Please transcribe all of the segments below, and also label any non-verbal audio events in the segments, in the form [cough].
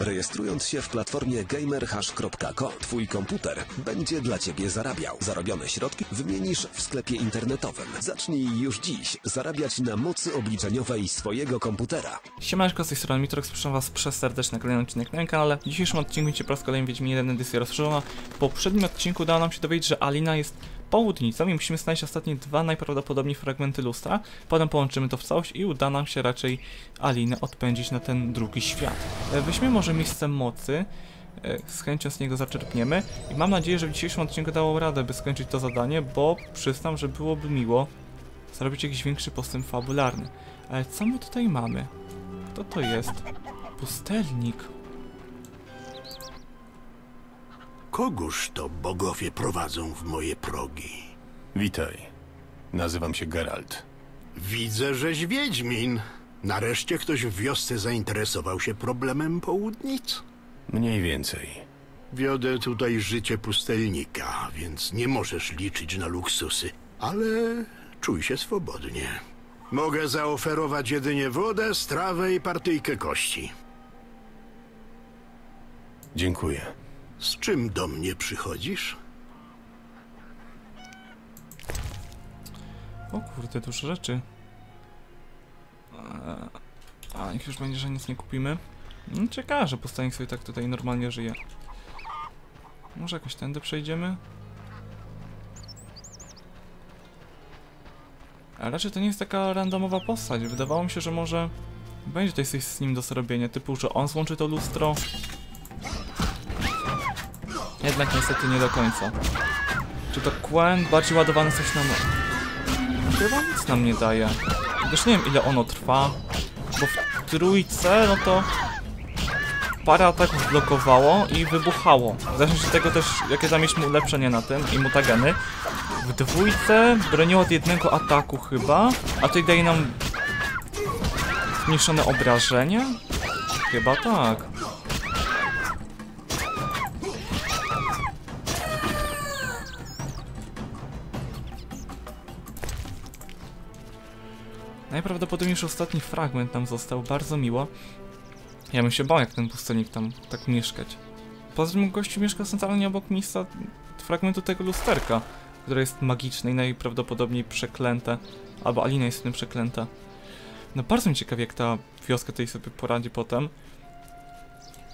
Rejestrując się w platformie gamerhash.com, twój komputer będzie dla ciebie zarabiał. Zarobione środki wymienisz w sklepie internetowym. Zacznij już dziś zarabiać na mocy obliczeniowej swojego komputera. Siemaneczko, z tej strony Mitrox, proszę was przez serdecznie kolejny odcinek na kanale. W dzisiejszym odcinku będzie po raz kolejny Wiedźmin 1 edycja rozszerzona. W poprzednim odcinku udało nam się dowiedzieć, że Alina jest południcą i musimy znaleźć ostatnie dwa najprawdopodobniej fragmenty lustra. Potem połączymy to w całość i uda nam się raczej Alinę odpędzić na ten drugi świat. E, Weźmy może miejsce mocy, e, z chęcią z niego zaczerpniemy i mam nadzieję, że w dzisiejszym odcinku dało radę, by skończyć to zadanie, bo przyznam, że byłoby miło zrobić jakiś większy postęp fabularny. Ale co my tutaj mamy? Kto to jest? Pustelnik. Kogóż to bogowie prowadzą w moje progi? Witaj. Nazywam się Geralt. Widzę, żeś Wiedźmin. Nareszcie ktoś w wiosce zainteresował się problemem południc. Mniej więcej. Wiodę tutaj życie pustelnika, więc nie możesz liczyć na luksusy, ale czuj się swobodnie. Mogę zaoferować jedynie wodę, strawę i partyjkę kości. Dziękuję. Z czym do mnie przychodzisz? O kurde, dużo rzeczy. A, niech już będzie, że nic nie kupimy. No, ciekawe, że pustelnik sobie tak tutaj normalnie żyje. Może jakoś tędy przejdziemy? A raczej to nie jest taka randomowa postać. Wydawało mi się, że może będzie tutaj coś z nim do zrobienia, typu, że on złączy to lustro. Jednak niestety nie do końca. Czy to Quen bardziej ładowane coś nam... Chyba nic nam nie daje. Też nie wiem ile ono trwa, bo w trójce, no to parę ataków blokowało i wybuchało. W zależności od tego też, jakie tam ulepszenie na tym i mutageny. W dwójce broniło od jednego ataku chyba, a tutaj daje nam zmniejszone obrażenie? Chyba tak. Najprawdopodobniej już ostatni fragment nam został, bardzo miło. Ja bym się bał, jak ten pustelnik tam tak mieszkać. Poza tym gościu mieszka centralnie obok miejsca fragmentu tego lusterka, które jest magiczne i najprawdopodobniej przeklęte. Albo Alina jest w tym przeklęta. No bardzo mnie ciekawi, jak ta wioska tutaj sobie poradzi potem.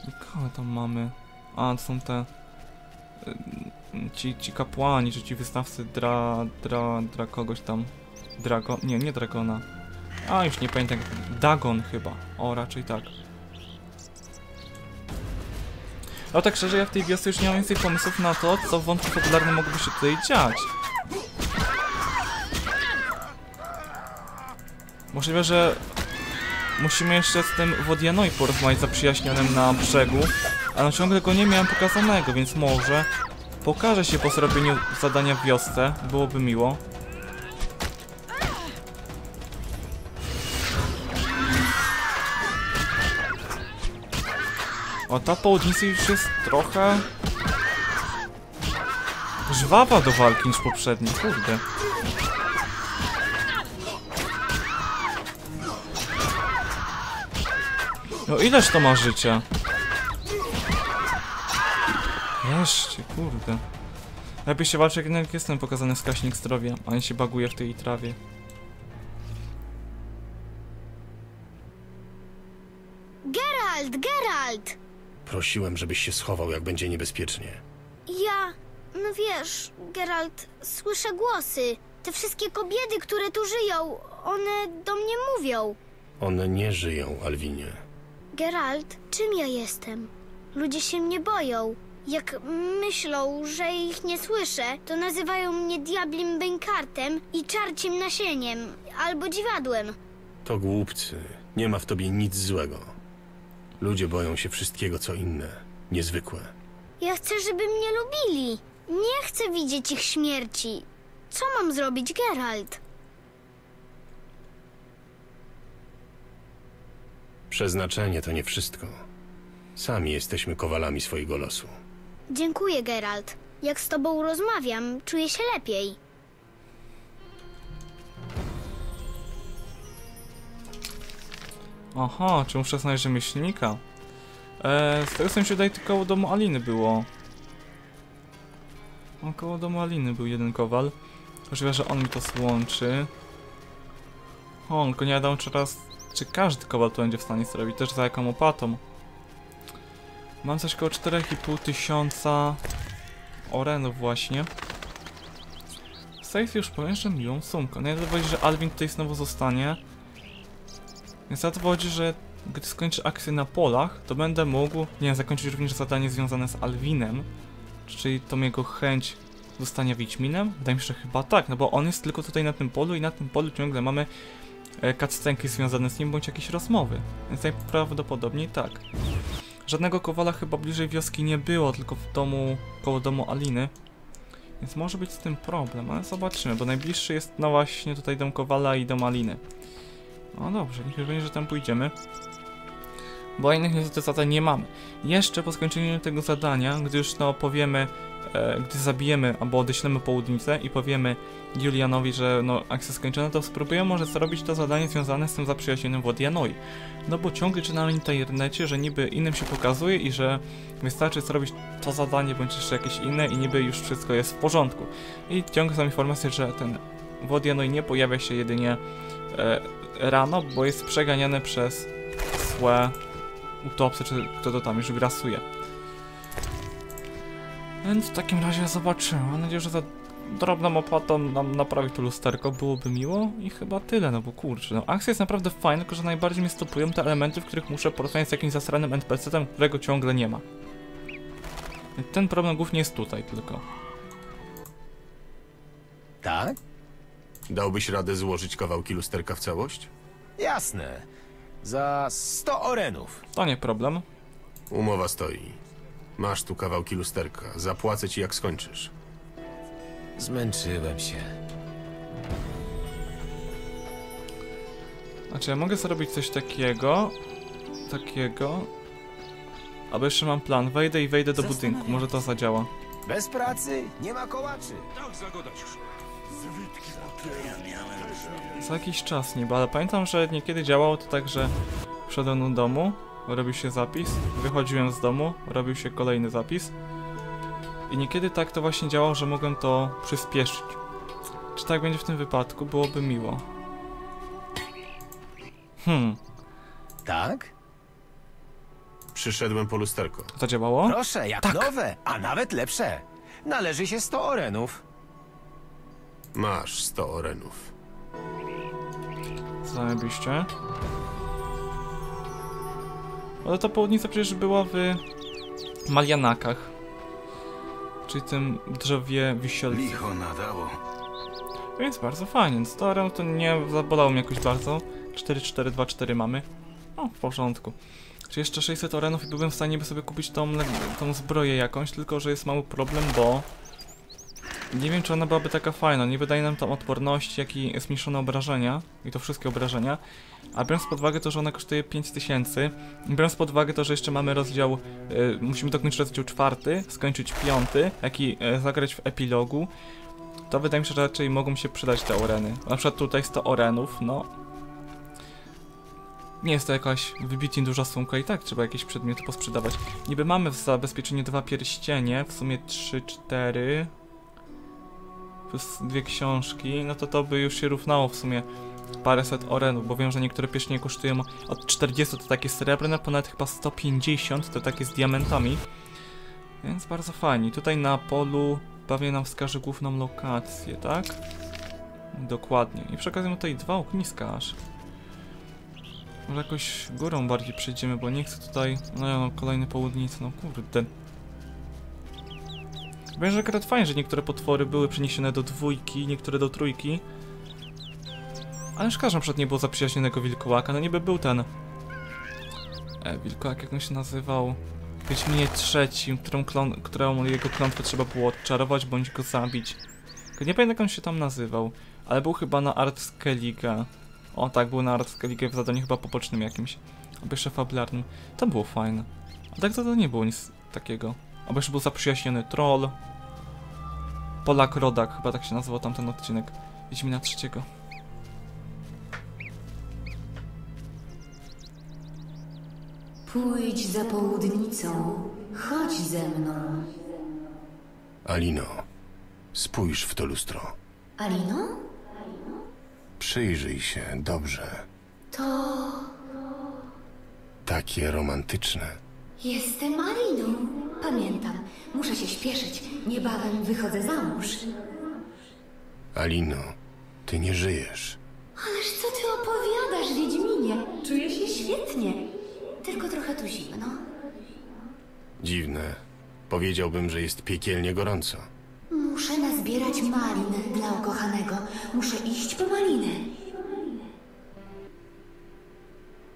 Kogo tam mamy? A, to są te... y, Ci, ci kapłani, czy ci wystawcy dra... dra... dra kogoś tam. Drago... nie, nie Dragona. A, już nie pamiętam. Dagon chyba. O, raczej tak. No tak szczerze, ja w tej wiosce już nie mam więcej pomysłów na to, co w wątku fabularnym mogłoby się tutaj dziać. Możliwe, że musimy jeszcze z tym Wodianoi porozmawiać zaprzyjaźnionym na brzegu, ale ciągle go nie miałem pokazanego, więc może pokaże się po zrobieniu zadania w wiosce, byłoby miło. O, ta południca już jest trochę... Żwawa do walki niż poprzedni, kurde. No ileż to ma życia? Wreszcie, kurde. Lepiej się walczy, jak jednak jestem pokazany wskaźnik zdrowia, a nie się baguje w tej trawie. Geralt, Geralt! Prosiłem, żebyś się schował, jak będzie niebezpiecznie. Ja, no wiesz, Geralt, słyszę głosy. Te wszystkie kobiety, które tu żyją, one do mnie mówią. One nie żyją, Alwinie. Geralt, czym ja jestem? Ludzie się mnie boją. Jak myślą, że ich nie słyszę, to nazywają mnie diablim bękartem i czarciem nasieniem, albo dziwadłem. To głupcy. Nie ma w tobie nic złego. Ludzie boją się wszystkiego, co inne. Niezwykłe. Ja chcę, żeby mnie lubili. Nie chcę widzieć ich śmierci. Co mam zrobić, Geralt? Przeznaczenie to nie wszystko. Sami jesteśmy kowalami swojego losu. Dziękuję, Geralt. Jak z tobą rozmawiam, czuję się lepiej. Aha, czy muszę znaleźć rzemieślnika? E, z tego co mi się wydaje, to koło domu Aliny było. Około domu Aliny był jeden kowal. Możliwe, że on mi to złączy. O, tylko nie wiadomo czy czy każdy kowal to będzie w stanie zrobić, też za jaką opłatą. Mam coś koło 4,5 tysiąca orenów właśnie. Safe już że miłą sumką. No ja że Alvin tutaj znowu zostanie. Więc na to wychodzi, że gdy skończę akcję na polach, to będę mógł, nie wiem, zakończyć również zadanie związane z Alwinem. Czyli tą jego chęć zostania Wiedźminem? Wydaje mi się, że chyba tak, no bo on jest tylko tutaj na tym polu i na tym polu ciągle mamy e, cutscenki związane z nim, bądź jakieś rozmowy. Więc najprawdopodobniej tak. Żadnego kowala chyba bliżej wioski nie było, tylko w domu, koło domu Aliny. Więc może być z tym problem, ale zobaczymy, bo najbliższy jest no właśnie tutaj dom Kowala i dom Aliny. No dobrze, niech będzie, że tam pójdziemy. Bo innych niestety zadań nie mamy. Jeszcze po skończeniu tego zadania, gdy już no powiemy, e, gdy zabijemy albo odeślemy południcę i powiemy Julianowi, że no akcja skończona, to spróbujemy może zrobić to zadanie związane z tym zaprzyjaźnionym Wodianoi. No bo ciągle czytamy na internecie, że niby innym się pokazuje i że wystarczy zrobić to zadanie bądź jeszcze jakieś inne i niby już wszystko jest w porządku. I ciągle są informacje, że ten Wodianoi nie pojawia się jedynie e, rano, bo jest przeganiany przez złe utopsy, czy kto to tam już grasuje. Więc w takim razie zobaczymy. Mam nadzieję, że za drobną opłatą nam naprawi to lusterko, byłoby miło i chyba tyle, no bo kurczę, no akcja jest naprawdę fajna, tylko że najbardziej mnie stopują te elementy, w których muszę porozmawiać z jakimś zasranym NPC-tem, którego ciągle nie ma. Ten problem głównie jest tutaj tylko. Tak? Dałbyś radę złożyć kawałki lusterka w całość? Jasne. Za 100 orenów. To nie problem. Umowa stoi. Masz tu kawałki lusterka. Zapłacę ci jak skończysz. Zmęczyłem się. Znaczy, ja mogę zrobić coś takiego, takiego, albo jeszcze mam plan, wejdę i wejdę do budynku, może to zadziała. Bez pracy nie ma kołaczy. Za jakiś czas niby, ale pamiętam, że niekiedy działało to tak, że wszedłem do domu, robił się zapis, wychodziłem z domu, robił się kolejny zapis. I niekiedy tak to właśnie działało, że mogłem to przyspieszyć. Czy tak będzie w tym wypadku? Byłoby miło. Hmm, Tak? Przyszedłem po lusterko. zadziałało? Proszę, jak nowe, a nawet lepsze. Należy się 100 orenów. Masz 100 orenów. Zajebiście. Ale ta południca przecież była w Malianakach. Czyli tym drzewie wisielcy. Licho nadało. Więc bardzo fajnie. Starem to nie zabolało mnie jakoś bardzo. 4, 4, 2, 4 mamy. No, w porządku. Czy jeszcze 600 orenów i byłbym w stanie by sobie kupić tą, tą zbroję jakąś, tylko że jest mały problem, bo... Nie wiem, czy ona byłaby taka fajna. Nie wydaje nam tam odporności, jak i zmniejszone obrażenia. I to wszystkie obrażenia. A biorąc pod uwagę to, że ona kosztuje 5000, biorąc pod uwagę to, że jeszcze mamy rozdział, y, musimy dokończyć rozdział czwarty, skończyć piąty, jak i y, zagrać w epilogu, to wydaje mi się, że raczej mogą się przydać te oreny. Na przykład tutaj 100 orenów, no. Nie jest to jakaś wybitnie duża sumka i tak trzeba jakieś przedmioty posprzedawać. Niby mamy w zabezpieczeniu dwa pierścienie, w sumie 3, 4 plus dwie książki, no to to by już się równało w sumie paręset orenów, bo wiem, że niektóre pierścienie kosztują od 40 to takie srebrne, ponad chyba 150 to takie z diamentami. Więc bardzo fajnie. Tutaj na polu pewnie nam wskaże główną lokację, tak? Dokładnie. I przy okazji mamy tutaj dwa ogniska aż. Może jakoś górą bardziej przejdziemy, bo nie chcę tutaj... No, kolejny południc, no kurde. Wiem, że akurat fajnie, że niektóre potwory były przeniesione do dwójki, niektóre do trójki. Ale szkoda, że na przykład nie było zaprzyjaźnionego wilkołaka. No niby był ten... E, wilkołak, jak on się nazywał? Wiedźminie trzecim, którą, klon, którą jego klątwę trzeba było odczarować bądź go zabić. Nie pamiętam jak on się tam nazywał, ale był chyba na Art Skellige. O tak, był na Art Skellige w zadaniu chyba pobocznym jakimś. Albo jeszcze fabularnym. To było fajne. A tak to, to nie było nic takiego. Albo jeszcze był zaprzyjaźniony troll. Polak Rodak, chyba tak się nazywał tamten odcinek. Wiedźmina trzeciego. Pójdź za południcą, chodź ze mną. Alino, spójrz w to lustro. Alino? Przyjrzyj się dobrze. To Takie romantyczne. jestem Aliną. Pamiętam, muszę się śpieszyć. Niebawem wychodzę za mąż. Alino, ty nie żyjesz. Ależ co ty opowiadasz, Wiedźminie? Czuję się świetnie. Tylko trochę tu zimno. Dziwne. Powiedziałbym, że jest piekielnie gorąco. Muszę nazbierać malin dla ukochanego. Muszę iść po malinę.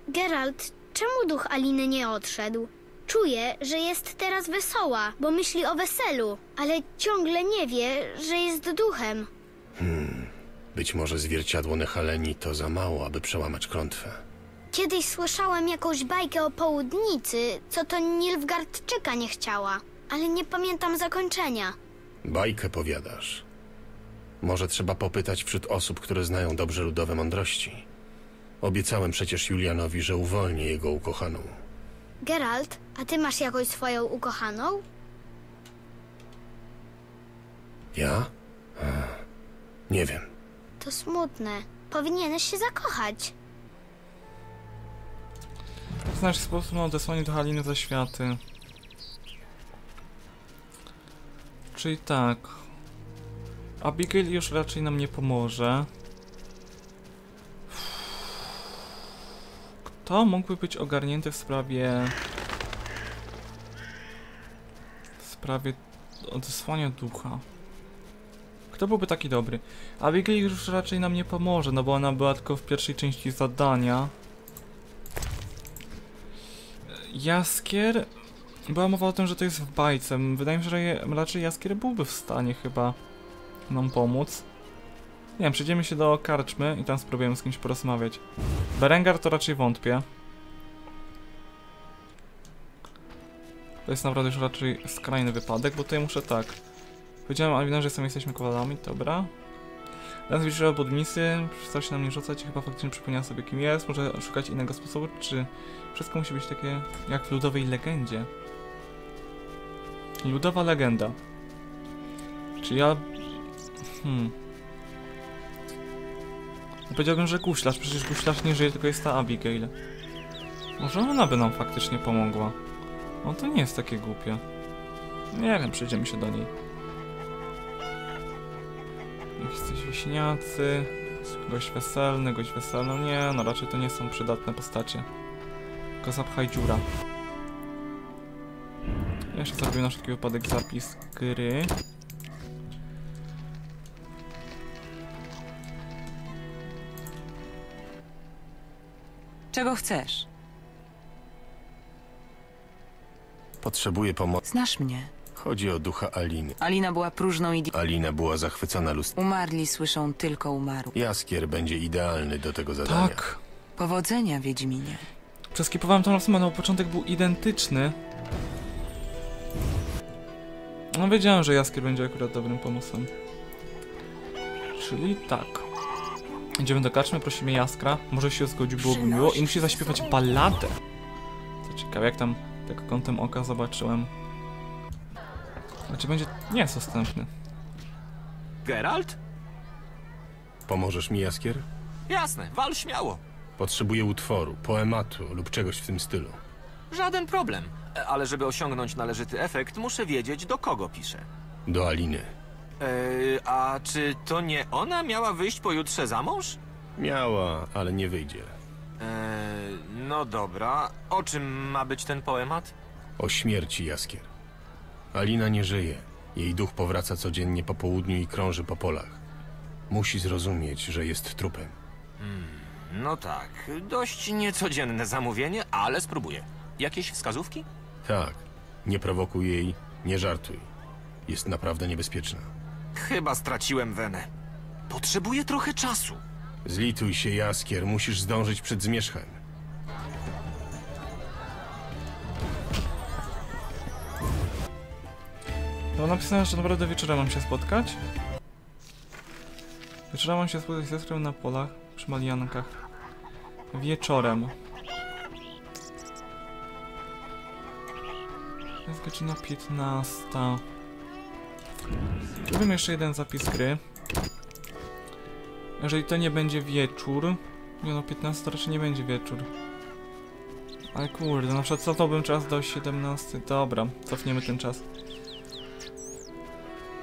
Geralt, czemu duch Aliny nie odszedł? Czuję, że jest teraz wesoła, bo myśli o weselu, ale ciągle nie wie, że jest duchem. Być może zwierciadło Nehaleni to za mało, aby przełamać klątwę. Kiedyś słyszałem jakąś bajkę o południcy, co to Nilfgaardczyka nie chciała, ale nie pamiętam zakończenia. Bajkę powiadasz. Może trzeba popytać wśród osób, które znają dobrze ludowe mądrości. Obiecałem przecież Julianowi, że uwolnię jego ukochaną. Geralt, a ty masz jakąś swoją ukochaną? Ja? Ech, nie wiem. To smutne. Powinieneś się zakochać. Znasz sposób na odesłanie do Haliny za światy. Czyli tak. Abigail już raczej nam nie pomoże. Kto mógłby być ogarnięty w sprawie... W sprawie odesłania ducha? Kto byłby taki dobry? Abigail już raczej nam nie pomoże, no bo ona była tylko w pierwszej części zadania. Jaskier. Była mowa o tym, że to jest w bajce. Wydaje mi się, że raczej Jaskier byłby w stanie chyba nam pomóc. Nie wiem, przejdziemy się do karczmy i tam spróbujemy z kimś porozmawiać. Berengar to raczej wątpię. To jest naprawdę już raczej skrajny wypadek, bo tutaj muszę tak. Powiedziałem Alwina, że sami jesteśmy kowalami, dobra. Teraz wyszła budownicy, przestał się na mnie rzucać chyba faktycznie przypomniał sobie kim jest. Może szukać innego sposobu, czy wszystko musi być takie jak w ludowej legendzie. Ludowa legenda. Czy ja... Hmm... No Powiedziałbym, że guślarz, przecież guślarz nie żyje, tylko jest ta Abigail. Może ona by nam faktycznie pomogła. No to nie jest takie głupie. Nie wiem, przejdziemy się do niej. Jakiś wieśniacy, gość weselny, gość weselny. No Nie, no raczej to nie są przydatne postacie. Tylko zapchaj dziura. Jeszcze zrobię na wszelki wypadek zapis gry. Czego chcesz? Potrzebuję pomocy. Znasz mnie. Chodzi o ducha Aliny. Alina była próżną i... Alina była zachwycona lustrem. Umarli słyszą tylko umarł. Jaskier będzie idealny do tego zadania. Tak. Powodzenia, Wiedźminie. Przeskipowałem tą rozmowę, no początek był identyczny. No wiedziałem, że Jaskier będzie akurat dobrym pomysłem. Czyli tak. Idziemy do karczmy, prosimy Jaskra. Może się zgodził, byłoby miło. I musi zaśpiewać balladę. Co ciekawe, jak tam tak kątem oka zobaczyłem. Znaczy będzie... Nie jest dostępny. Geralt? Pomożesz mi, Jaskier? Jasne, wal śmiało. Potrzebuję utworu, poematu lub czegoś w tym stylu. Żaden problem. E, Ale żeby osiągnąć należyty efekt, muszę wiedzieć, do kogo piszę. Do Aliny. Eee, a czy to nie ona miała wyjść pojutrze za mąż? Miała, ale nie wyjdzie. Eee, no dobra. O czym ma być ten poemat? O śmierci Jaskier. Alina nie żyje. Jej duch powraca codziennie po południu i krąży po polach. Musi zrozumieć, że jest trupem. No tak, dość niecodzienne zamówienie, ale spróbuję. Jakieś wskazówki? Tak, nie prowokuj jej, nie żartuj. Jest naprawdę niebezpieczna. Chyba straciłem wenę. Potrzebuję trochę czasu. Zlituj się, Jaskier, musisz zdążyć przed zmierzchem. No napisałem, że naprawdę wieczorem mam się spotkać. Wieczorem mam się spotkać z Jaskrem na polach przy Maliankach. Wieczorem. Jest godzina 15. Zrobimy jeszcze jeden zapis gry. Jeżeli to nie będzie wieczór, nie no 15 to raczej nie będzie wieczór. Ale kurde, na przykład cofnąłbym czas do 17. Dobra, cofniemy ten czas.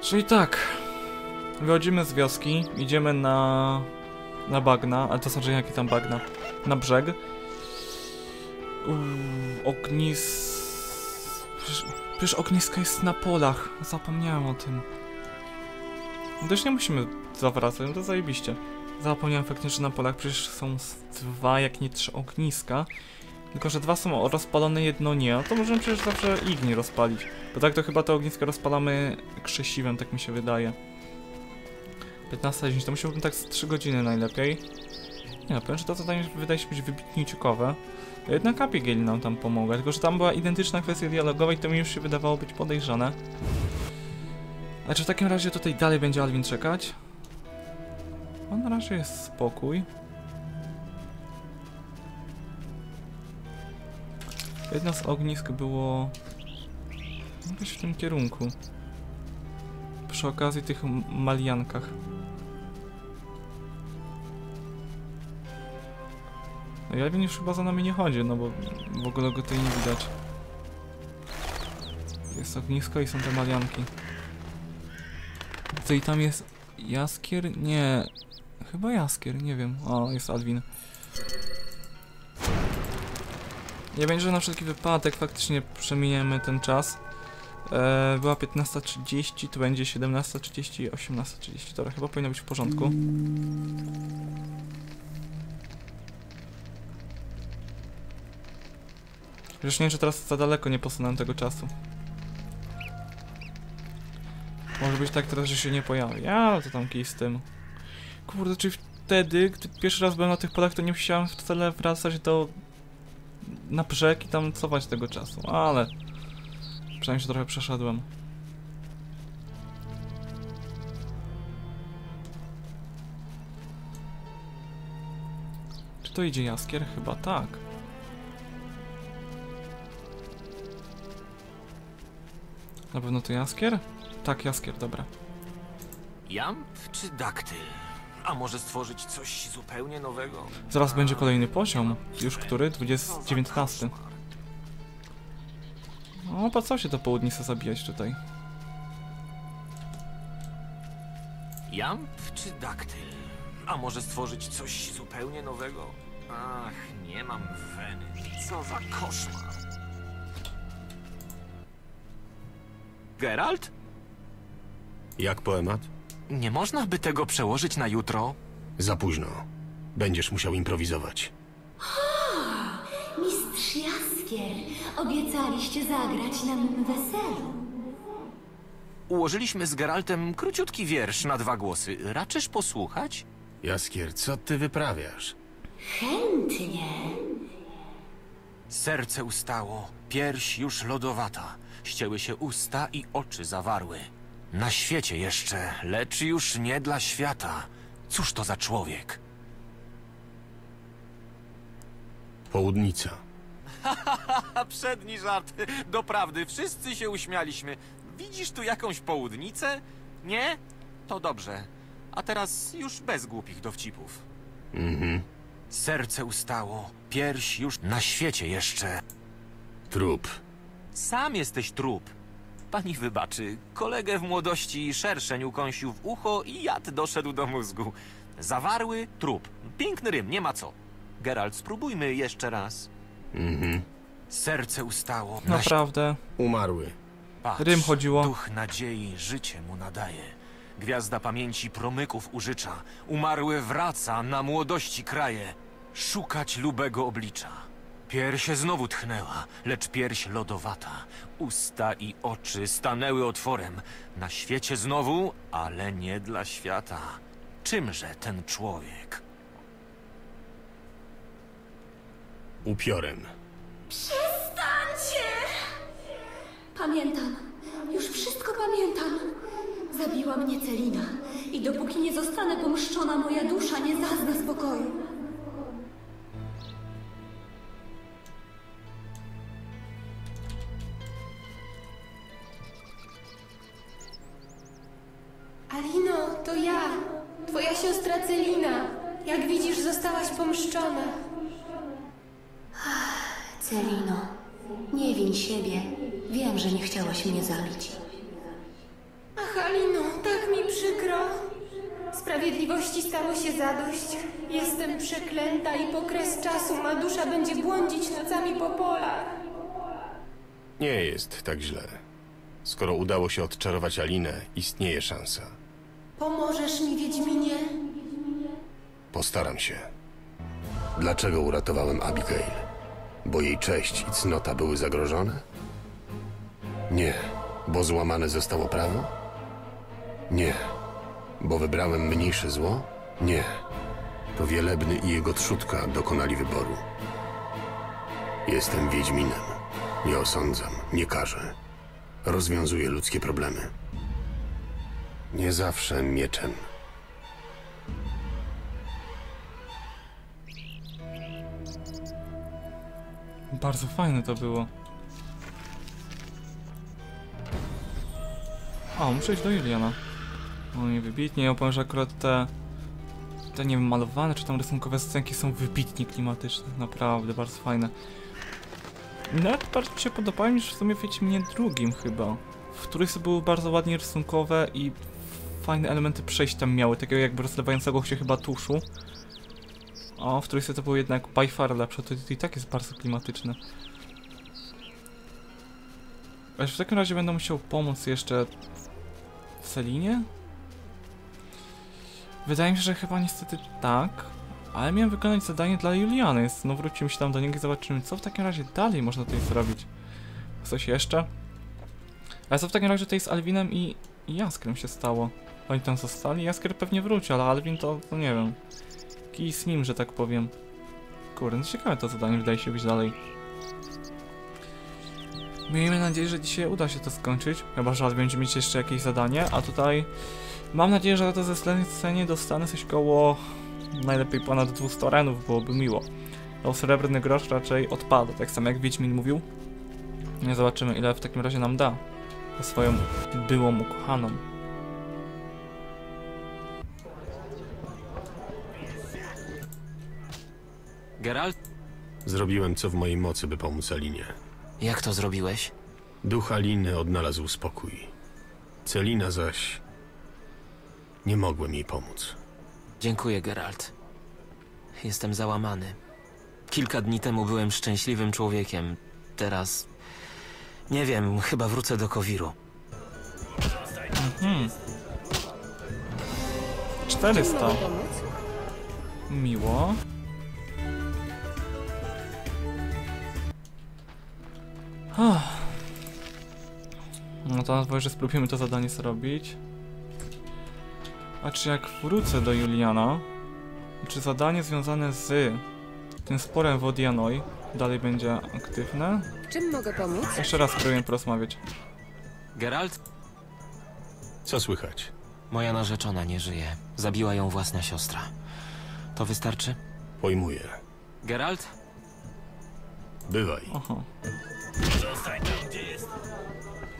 Czyli tak. Wychodzimy z wioski, idziemy na... na bagna, ale to znaczy jakie tam bagna? Na brzeg. Uuu, ognis... Przecież, przecież jest na polach. Zapomniałem o tym. Też nie musimy zawracać, no to zajebiście. Zapomniałem faktycznie, że na polach przecież są dwa, jak nie trzy ogniska. Tylko, że dwa są rozpalone, jedno nie. A to możemy przecież zawsze igni rozpalić. Bo tak to chyba to ognisko rozpalamy krzesiwem, tak mi się wydaje. 15.10, to musiałbym tak z 3 godziny najlepiej. Nie no, powiem, że to zadanie wydaje się być wybitnie ciekawe. Jednak Abigail nam tam pomogła, tylko że tam była identyczna kwestia dialogowa i to mi już się wydawało być podejrzane. A czy w takim razie tutaj dalej będzie Alvin czekać? A na razie jest spokój. Jedno z ognisk było gdzieś w tym kierunku. Przy okazji tych maliankach. No Alvin już chyba za nami nie chodzi, no bo w ogóle go tutaj nie widać. Jest ognisko i są te malianki. Co i tam jest jaskier? Nie. Chyba jaskier, nie wiem. O, jest Alvin. Nie będzie, że na wszelki wypadek faktycznie przeminiemy ten czas. E, była 15.30, to będzie 17.30 i 18.30. Dobra, chyba powinno być w porządku. Już nie że teraz za daleko nie posunąłem tego czasu. Może być tak teraz, że się nie pojawi. Ja, to tam kij z tym. Kurde, czyli wtedy, gdy pierwszy raz byłem na tych polach, to nie musiałem wcale wracać do... na brzeg i tam cofać tego czasu, ale... Przynajmniej się trochę przeszedłem. Czy to idzie jaskier? Chyba tak. Na pewno to jaskier? Tak, jaskier, dobra. Jamp czy daktyl? A może stworzyć coś zupełnie nowego? Zaraz będzie kolejny poziom. Już który? 20, 19. O, po co się to południce zabijać tutaj? Jamp czy daktyl? A może stworzyć coś zupełnie nowego? Ach, nie mam weny. Co za koszmar. Geralt? Jak poemat? Nie można by tego przełożyć na jutro? Za późno. Będziesz musiał improwizować. Mistrz Jaskier, obiecaliście zagrać na mym weselu. Ułożyliśmy z Geraltem króciutki wiersz na dwa głosy. Raczysz posłuchać? Jaskier, co ty wyprawiasz? Chętnie. Serce ustało, pierś już lodowata. Ścięły się usta i oczy zawarły. Na świecie jeszcze, lecz już nie dla świata. Cóż to za człowiek? Południca. [laughs] Przedni żart. Doprawdy, wszyscy się uśmialiśmy. Widzisz tu jakąś południcę? Nie? To dobrze. A teraz już bez głupich dowcipów. Mhm. Serce ustało, pierś już na świecie jeszcze. Trup. Sam jesteś trup. Pani wybaczy, kolegę w młodości szerszeń ukąsił w ucho i jad doszedł do mózgu. Zawarły trup. Piękny rym, nie ma co. Geralt, spróbujmy jeszcze raz. Mhm. Serce ustało. Na Naprawdę. Umarły. Patrz, Rym chodziło. Duch nadziei życie mu nadaje. Gwiazda pamięci promyków użycza. Umarły wraca, na młodości kraje. Szukać lubego oblicza. Pierś znowu tchnęła, lecz pierś lodowata. Usta i oczy stanęły otworem. Na świecie znowu, ale nie dla świata. Czymże ten człowiek? Upiorem. Przestańcie! Pamiętam. Już wszystko pamiętam. Zabiła mnie Celina. I dopóki nie zostanę pomszczona, moja dusza nie zazna spokoju. Jest tak źle. Skoro udało się odczarować Alinę, istnieje szansa. Pomożesz mi, Wiedźminie? Postaram się. Dlaczego uratowałem Abigail? Bo jej cześć i cnota były zagrożone? Nie, bo złamane zostało prawo? Nie, bo wybrałem mniejsze zło? Nie, to Wielebny i jego trzutka dokonali wyboru. Jestem Wiedźminem. Nie osądzam, nie karzę. Rozwiązuję ludzkie problemy. Nie zawsze mieczem. Bardzo fajne to było. O, muszę iść do Juliana. No nie wybitnie, ja powiem, że akurat te... Te nie wiem, malowane czy tam rysunkowe scenki są wybitnie klimatyczne. Naprawdę, bardzo fajne. Nawet bardziej się podobają niż w sumie w Wiedźminie drugim chyba. W których były bardzo ładnie rysunkowe i fajne elementy przejść tam miały, takiego jakby rozlewającego się chyba tuszu. O, w których to było jednak by far lepsze, to, to i tak jest bardzo klimatyczne. Aż w takim razie będę musiał pomóc jeszcze Celinie? Wydaje mi się, że chyba niestety tak, ale miałem wykonać zadanie dla Juliany, więc no wrócimy się tam do niego i zobaczymy, co w takim razie dalej można tutaj zrobić. Coś jeszcze? Ale co w takim razie tutaj z Alwinem i Jaskrem się stało? Oni tam zostali? Jaskier pewnie wróci, ale Alwin to, to nie wiem. Kij z nim, że tak powiem. Kurde, no ciekawe to zadanie wydaje się być dalej. Miejmy nadzieję, że dzisiaj uda się to skończyć. Chyba, że będzie mieć jeszcze jakieś zadanie, a tutaj mam nadzieję, że to zlecenie dostanę coś koło najlepiej ponad 200 renów, byłoby miło. To srebrny grosz raczej odpada, tak samo jak Wiedźmin mówił. Nie zobaczymy ile w takim razie nam da. Za swoją byłą ukochaną. Geralt, Zrobiłem co w mojej mocy, by pomóc Alinie. jak to zrobiłeś? Duch Aliny odnalazł spokój. Celina zaś... Nie mogłem jej pomóc. Dziękuję, Geralt. Jestem załamany. Kilka dni temu byłem szczęśliwym człowiekiem. Teraz. Nie wiem, chyba wrócę do Kowiru. Hmm. 400. Miło. Ah. No to na że spróbujemy to zadanie zrobić. A czy jak wrócę do Juliana, czy zadanie związane z tym sporem w Odianoi dalej będzie aktywne? Czym mogę pomóc? Jeszcze raz spróbujemy porozmawiać. Geralt, Co słychać? moja narzeczona nie żyje. Zabiła ją własna siostra. To wystarczy? Pojmuję. Geralt? Bywaj. Aha.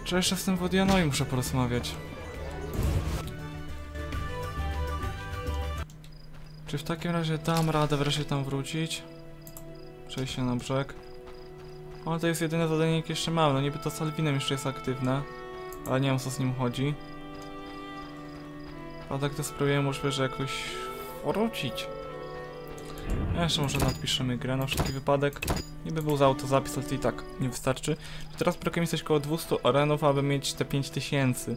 Czy jeszcze z tym Wodianoi muszę porozmawiać? Czy w takim razie dam radę wreszcie tam wrócić? Przejść się na brzeg. Ale to jest jedyne zadanie, jakie jeszcze mam. No niby to z Alwinem jeszcze jest aktywne. Ale nie wiem, co z nim chodzi. A tak to spróbuję możliwe, że jakoś wrócić. Jeszcze może nadpiszemy grę na wszelki wypadek. Niby był za autozapis, ale to i tak nie wystarczy. Teraz brakuje mi coś około 200 arenów, aby mieć te 5000.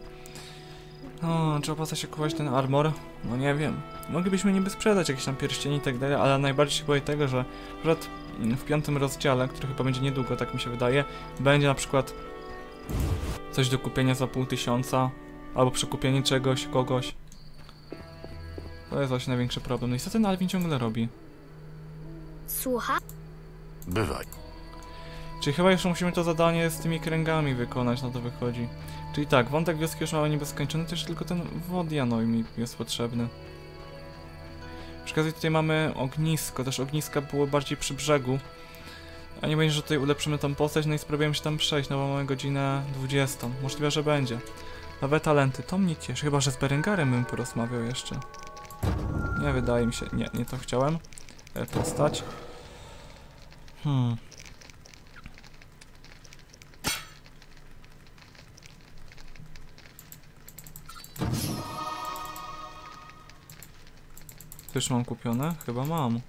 O, czy opłaca się kupować ten armor? No nie wiem. Moglibyśmy niby sprzedać jakieś tam pierścienie i tak dalej, ale najbardziej się boję tego, że akurat w piątym rozdziale, który chyba będzie niedługo, tak mi się wydaje, będzie na przykład coś do kupienia za pół tysiąca, albo przekupienie czegoś, kogoś. To jest właśnie największy problem. No i co ten Alvin ciągle robi? Słucha? Bywaj. Czyli chyba jeszcze musimy to zadanie z tymi kręgami wykonać, na to wychodzi. Czyli tak, wątek wioski już mamy niby skończony, też tylko ten Wodianoj mi jest potrzebny. Przy okazji tutaj mamy ognisko, też ogniska było bardziej przy brzegu. A nie będzie, że tutaj ulepszymy tam postać, no i spróbujemy się tam przejść, no bo mamy godzinę 20. Możliwe, że będzie. Nowe talenty, to mnie cieszy. Chyba, że z Berengarem bym porozmawiał jeszcze. Nie, wydaje mi się. Nie, nie to chciałem. E, postać. Hmm. Też mam kupione? Chyba mam.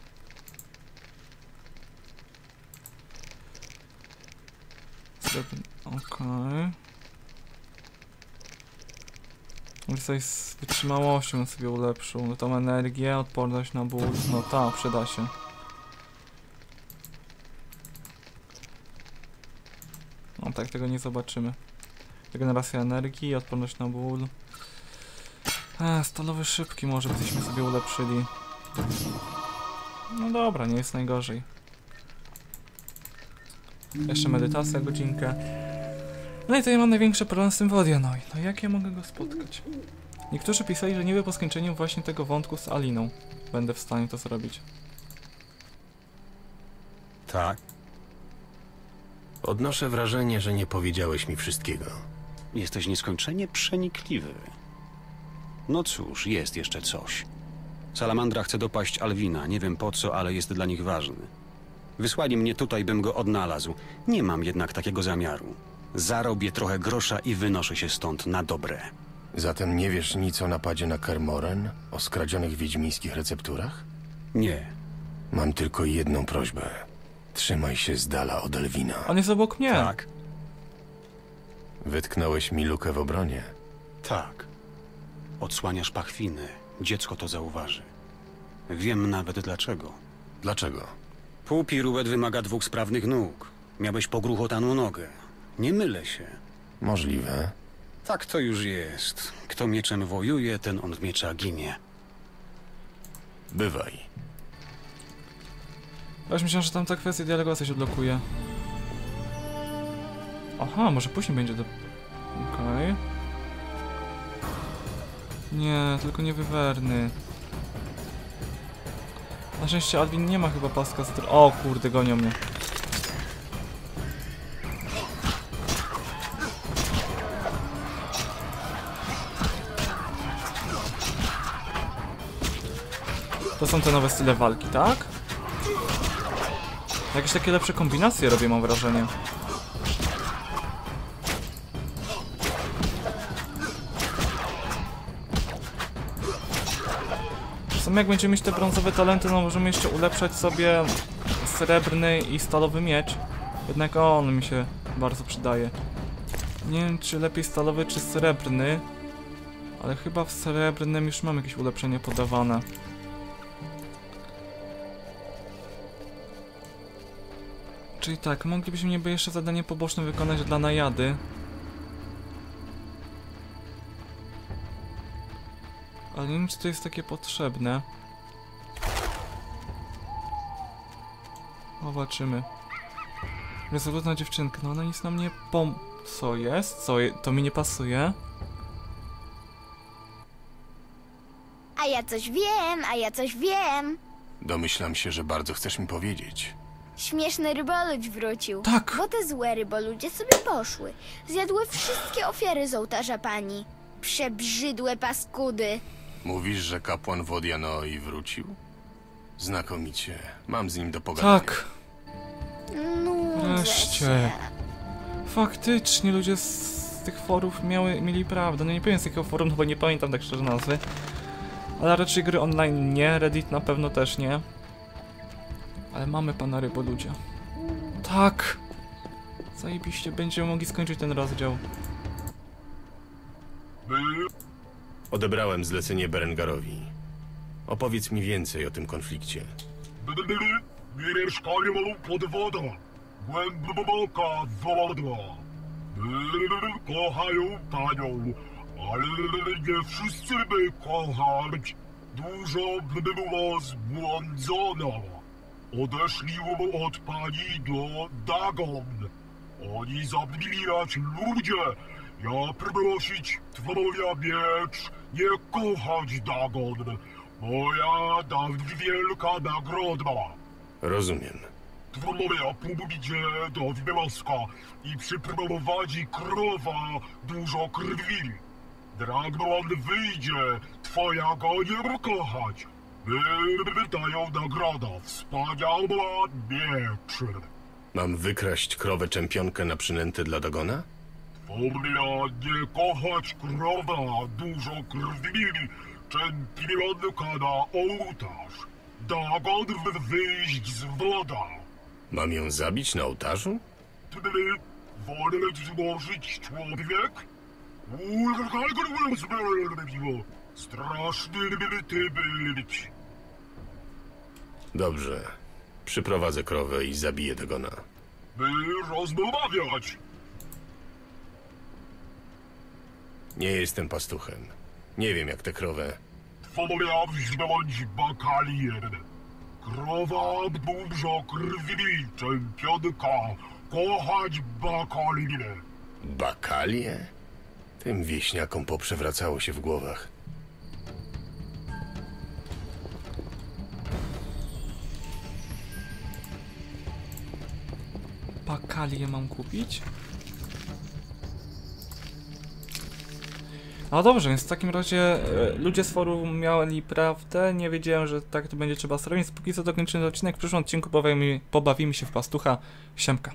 Okej. Okay. Coś z wytrzymałością sobie ulepszył. No Tą energię, odporność na ból. No ta, przyda się. No tak, tego nie zobaczymy. Regeneracja energii, odporność na ból. Eee, stalowy szybki może byśmy sobie ulepszyli. No dobra, nie jest najgorzej. Jeszcze medytacja, godzinkę. No i to ja mam największy problem z tym Wodianoi. No jak ja mogę go spotkać? Niektórzy pisali, że niby po skończeniu właśnie tego wątku z Aliną będę w stanie to zrobić. Tak. Odnoszę wrażenie, że nie powiedziałeś mi wszystkiego. Jesteś nieskończenie przenikliwy. No cóż, jest jeszcze coś. Salamandra chce dopaść Alwina. Nie wiem po co, ale jest dla nich ważny. Wysłali mnie tutaj, bym go odnalazł. Nie mam jednak takiego zamiaru. Zarobię trochę grosza i wynoszę się stąd na dobre. Zatem nie wiesz nic o napadzie na Kermoren, o skradzionych wiedźmińskich recepturach? Nie. Mam tylko jedną prośbę. Trzymaj się z dala od Elwina. On jest obok mnie. Tak, Wytknąłeś mi lukę w obronie. tak. Odsłaniasz pachwiny. Dziecko to zauważy. Wiem nawet dlaczego. Dlaczego? Półpiruet wymaga dwóch sprawnych nóg. Miałeś pogruchotaną nogę. Nie mylę się. Możliwe. Tak to już jest. Kto mieczem wojuje, ten od miecza ginie. Bywaj. Aż myślałem, że tam ta kwestia dialogowa się odblokuje. Aha, może później będzie do... Okej. Nie, tylko nie wywerny. Na szczęście Alvin nie ma chyba paska z... O kurde, gonią mnie. To są te nowe style walki, tak? Jakieś takie lepsze kombinacje robię, mam wrażenie. Sumie jak będziemy mieć te brązowe talenty, no możemy jeszcze ulepszać sobie srebrny i stalowy miecz. Jednak on mi się bardzo przydaje. Nie wiem, czy lepiej stalowy, czy srebrny. Ale chyba w srebrnym już mam jakieś ulepszenie podawane. Czyli tak, moglibyśmy niby jeszcze zadanie poboczne wykonać dla najady. Ale nie wiem, czy to jest takie potrzebne. Zobaczymy. Rezolutna dziewczynka, no ona nic nam nie pom... Co jest? Co je... To mi nie pasuje. A ja coś wiem, a ja coś wiem. Domyślam się, że bardzo chcesz mi powiedzieć. Śmieszny ryboludź wrócił. Tak. Bo te złe ryboludzie sobie poszły. Zjadły wszystkie ofiary z ołtarza pani. Przebrzydłe paskudy. Mówisz, że kapłan Wodianoi wrócił? Znakomicie. Mam z nim do pogadania. Tak. Nudzę Wreszcie. się. Faktycznie ludzie z tych forów miały, mieli prawdę. No nie powiem z jakiego forum, no bo nie pamiętam tak szczerze nazwy. Ale raczej gry online nie, Reddit na pewno też nie. Ale mamy pana ryboludzia. Tak! Zajebiście, będziemy mogli skończyć ten rozdział. Odebrałem zlecenie Berengarowi. Opowiedz mi więcej o tym konflikcie. Mieszkanie pod wodą. Głęboka woda. Kochają panią, ale nie wszyscy by kochać. Dużo było zbłądzono. Odeszli od pani do Dagon. Oni zabijać ludzie. Ja prosić twoja miecz, nie kochać Dagon. Moja da wielka nagroda. Rozumiem. Twoja pójdzie do wioska i przyprowadzi krowa dużo krwi. Dragon wyjdzie, twoja go nie kochać. Wydają nagroda, wspaniała miecz. Mam wykraść krowę czempionkę na przynętę dla Dagona? Twoja nie kochać krowa, dużo krwi, czempionka na ołtarz. Dagon wy- wyjść z woda. Mam ją zabić na ołtarzu? Ty wolę złożyć człowiek? Straszny ty być. Dobrze. Przyprowadzę krowę i zabiję Dagona. By rozmawiać. Nie jestem pastuchem. Nie wiem jak tę krowę. Twoja wziąć bakalier. Krowa dużo krwi, czempionka. Kochać bakalier. Bakalie? Tym wieśniakom poprzewracało się w głowach. Bakalię mam kupić? No dobrze, więc w takim razie e, ludzie z forum mieli prawdę, nie wiedziałem, że tak to będzie trzeba zrobić, póki co dokończymy odcinek, w przyszłym odcinku pobawimy, pobawimy się w pastucha, siemka.